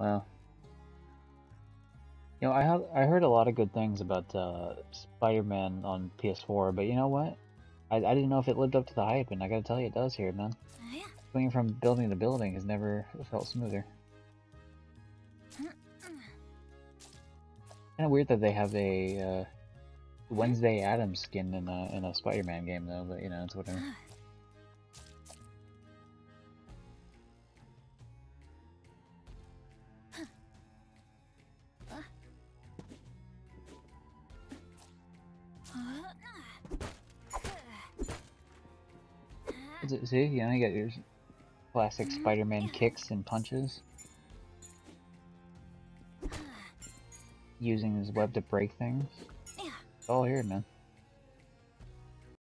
Well, you know, I have I heard a lot of good things about uh, Spider-Man on PS4, but you know what? I, I didn't know if it lived up to the hype, and I gotta tell you, it does here, man. Swinging from building to building has never felt smoother. Kind of weird that they have a uh, Wednesday Addams skin in a in a Spider-Man game, though. But you know, it's whatever. See, you know, you got your classic hmm? Spider-Man kicks and punches. Using his web to break things. It's all here, man.